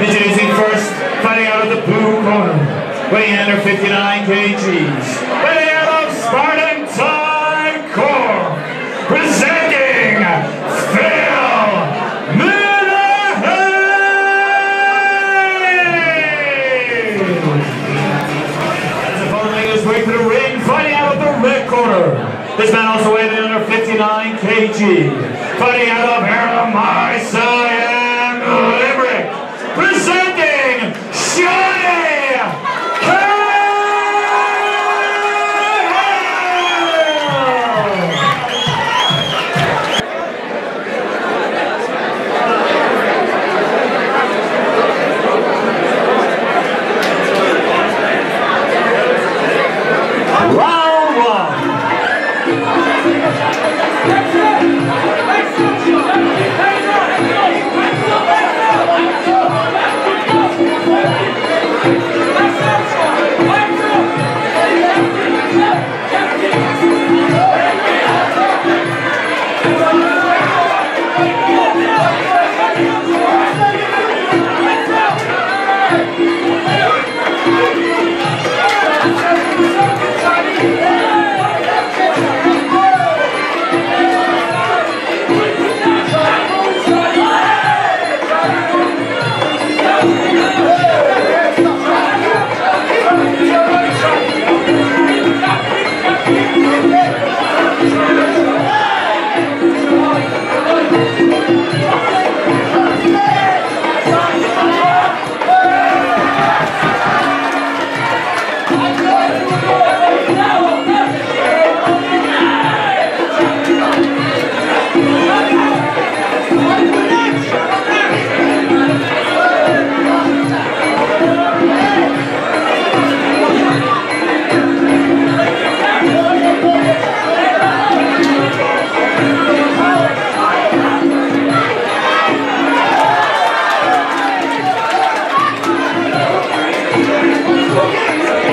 New Jersey first, fighting out of the blue corner, weighing in under 59 kgs. Weighing out of Spartan Thai Corps, presenting Phil Minihane. As the following making his way to the ring, fighting out of the red corner. This man also weighing in under 59 kg. Fighting out of Harlem, I am presenting Seany 何?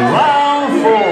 Round four.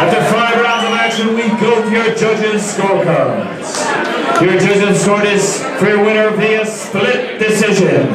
After five rounds of action, we go to your judges' scorecards. Your judges scored is for your winner via split decision.